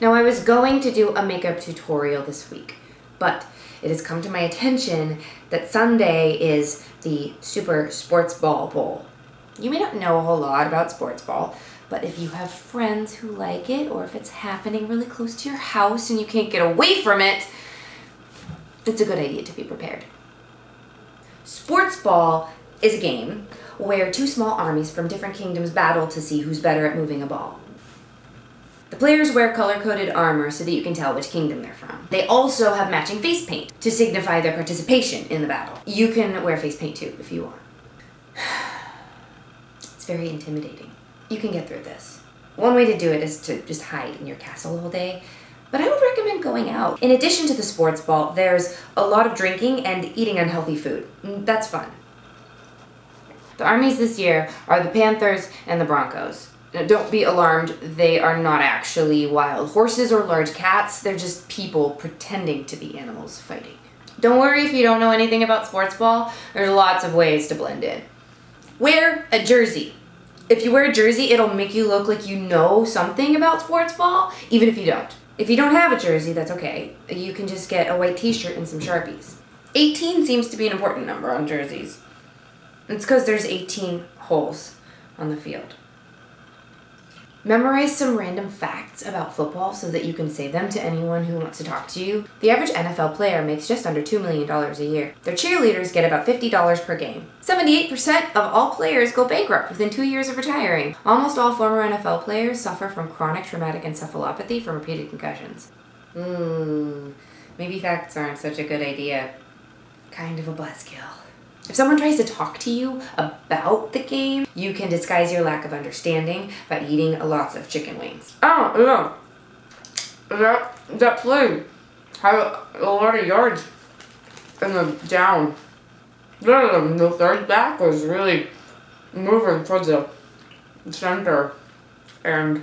Now I was going to do a makeup tutorial this week, but it has come to my attention that Sunday is the Super Sports Ball Bowl. You may not know a whole lot about sports ball, but if you have friends who like it, or if it's happening really close to your house and you can't get away from it, it's a good idea to be prepared. Sports ball is a game where two small armies from different kingdoms battle to see who's better at moving a ball. The players wear color-coded armor so that you can tell which kingdom they're from. They also have matching face paint to signify their participation in the battle. You can wear face paint too if you want. It's very intimidating. You can get through this. One way to do it is to just hide in your castle all day, but I would recommend going out. In addition to the sports ball, there's a lot of drinking and eating unhealthy food. Mm, That's fun. The armies this year are the Panthers and the Broncos. Now, Don't be alarmed, they are not actually wild horses or large cats, they're just people pretending to be animals fighting. Don't worry if you don't know anything about sports ball, there's lots of ways to blend in. Wear a jersey. If you wear a jersey, it'll make you look like you know something about sports ball, even if you don't. If you don't have a jersey, that's okay. You can just get a white t-shirt and some Sharpies. 18 seems to be an important number on jerseys. It's because there's 18 holes on the field. Memorize some random facts about football so that you can say them to anyone who wants to talk to you. The average NFL player makes just under $2 million a year. Their cheerleaders get about $50 per game. 78% of all players go bankrupt within two years of retiring. Almost all former NFL players suffer from chronic traumatic encephalopathy from repeated concussions. Hmm, maybe facts aren't such a good idea. Kind of a buzzkill. If someone tries to talk to you about the game, you can disguise your lack of understanding by eating lots of chicken wings. Oh, yeah. That, that play had a lot of yards in the down. The, the third back was really moving towards the center and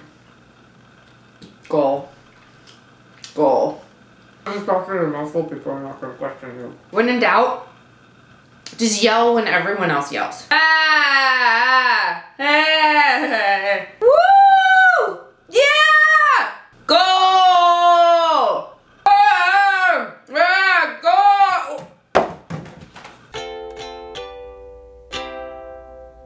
goal. Goal. I'm talking to multiple people, I'm not gonna question you. When in doubt, just yell when everyone else yells. Ah! ah, ah!